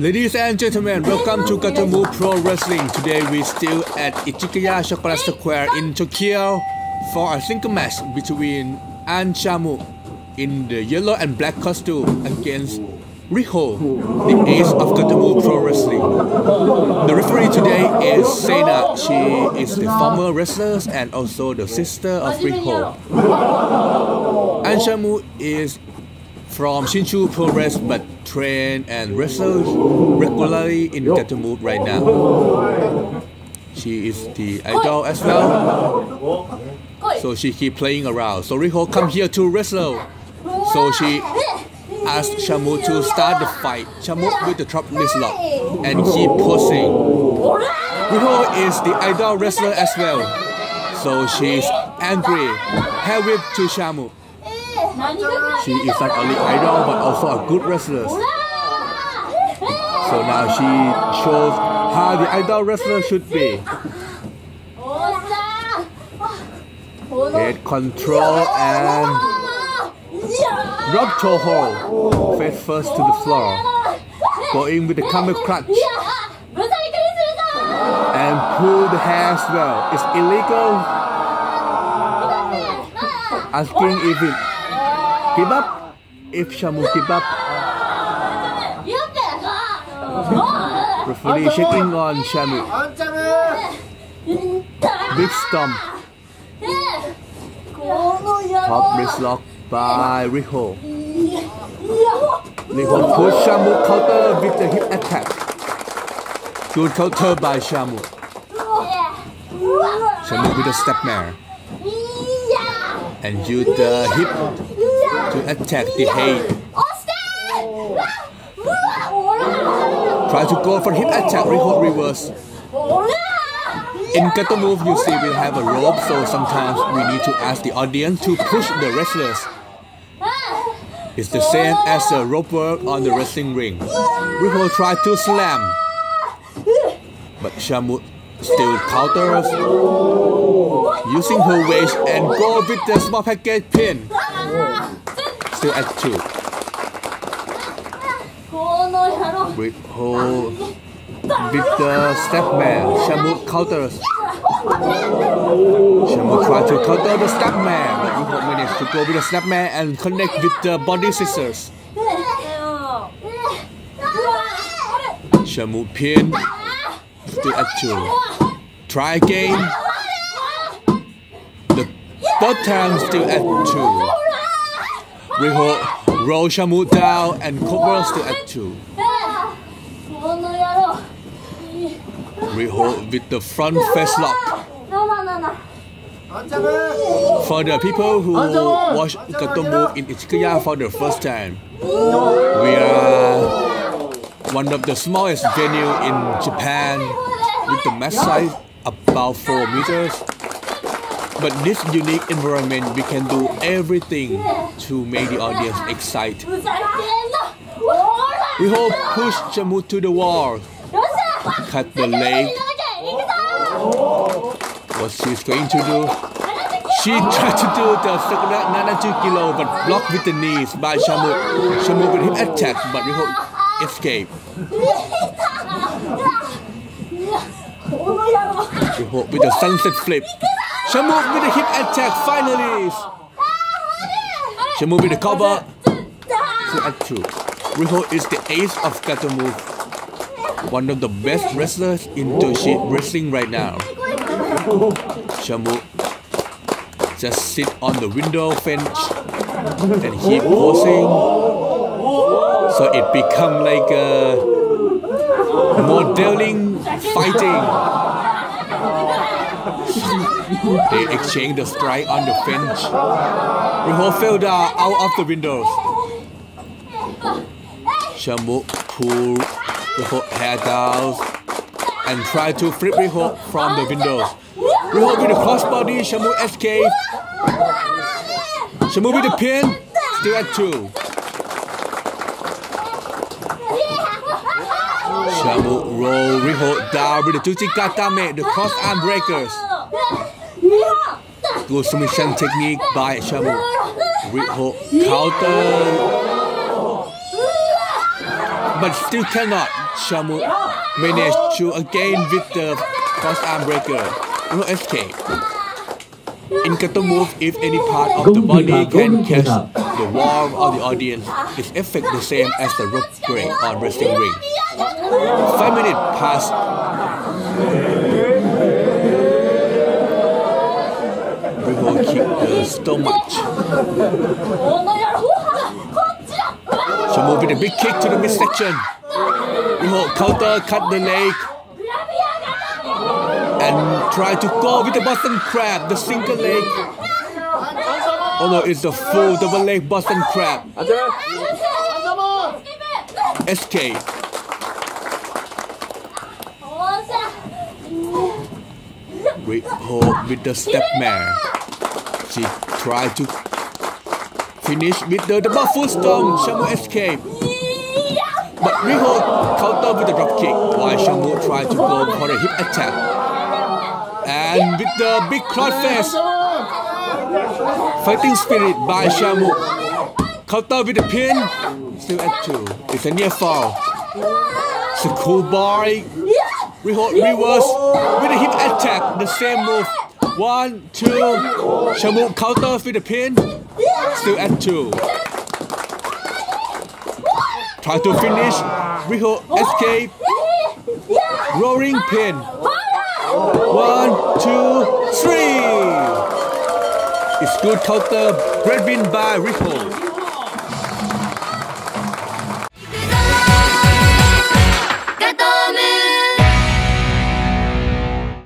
Ladies and gentlemen, welcome to Gatoh Move Pro Wrestling. Today we're still at Ichigaya Chocolate Square in Tokyo for a single match between An Chamu in the yellow and black costume against Riho, the ace of Gatoh Move Pro Wrestling. The referee today is Sena. She is the former wrestler and also the sister of Riho. An Chamu is from Shinshu Pro Wrest but train and wrestles regularly in Gatoh Move right now. She is the idol as well. So she keep playing around. So Riho come here to wrestle. So she asked Chamu to start the fight. Chamu with the trap wrist lock and keep posing. Riho is the idol wrestler as well. So she's angry. Hair whip to Chamu. She is not only idol but also a good wrestler. So now she shows how the idol wrestler should be. Head control and drop hold. Face first to the floor. Going with the camel clutch. And pull the hair as well. It's illegal. Asking if it give up. If Chamu give up. Referee checking on Chamu. Big stomp. Top wrist lock by Riho. Riho push Chamu counter with the hip attack. Good counter by Chamu. Chamu with a step mare. And you the hip to attack the head. Try to go for hip attack, Riho reverse. In Gatoh Move, you see we have a rope, so sometimes we need to ask the audience to push the wrestlers. It's the same as a rope work on the wrestling ring. Riho tried to slam, but Chamu still counters, using her waist and go with the small package pin still at two. Brick hole. Victor Stepman. Chamu counters. Chamu tried to counter the Stepman, but Yingpok managed to go with the Stepman and connect with the body scissors. Chamu pin. Still at two. Try again. The third time still at two we hold roll Chamu and Cobra to act 2. We hold with the front face lock. For the people who watch Gatoh Move in Ichigaya for the first time, we are one of the smallest venue in Japan with the max size about 4 meters but this unique environment, we can do everything to make the audience excited. We hope push Chamu to the wall, cut the leg. What she's going to do? She tried to do the Sakura Nanachu Kilo but blocked with the knees by Chamu. Chamu with hip attack but Riho escaped. Riho with the sunset flip. Chamu with the hip attack finally. Chamu with the cover. Two at two. Riho is the ace of Gatoh Move. One of the best wrestlers in joshi wrestling right now. Chamu just sit on the window bench and keep posing. So it become like a modeling fighting. They exchange the strike on the bench. Riho fell down out of the windows. Chamu pull Riho hair down and try to flip Riho from the windows. Riho with the crossbody, Chamu escape. Chamu with the pin, still at two. Chamu roll Riho down with the Tsuchikatame, the cross arm breakers. Good submission technique by Chamu. Riho counter but still cannot Chamu managed to again with the cross arm breaker. No escape. In Gatoh Move, if any part of the body can catch the wall or the audience, its effect the same as the rope break on wrestling ring. Five minutes pass. Riho kick the stomach. Chamu with a big kick to the midsection. Riho counter cut the leg and try to go with the Boston Crab, the single leg. Oh no, it's the full double leg Boston Crab. Escape. Riho with the step mare. She tried to finish with the double full stone. Chamu escape. But Riho counter with the drop kick while Chamu tried to go for a hip attack. And with the big cloud face, fighting spirit by Chamu. Counter with the pin, still at two. It's a near fall. Schoolboy, Riho reverse with a hip attack, the same move. One, two, Chamu counter with the pin, still at two. Try to finish, Riho escape, roaring pin. One, two, three. It's good counter, great win by Riho.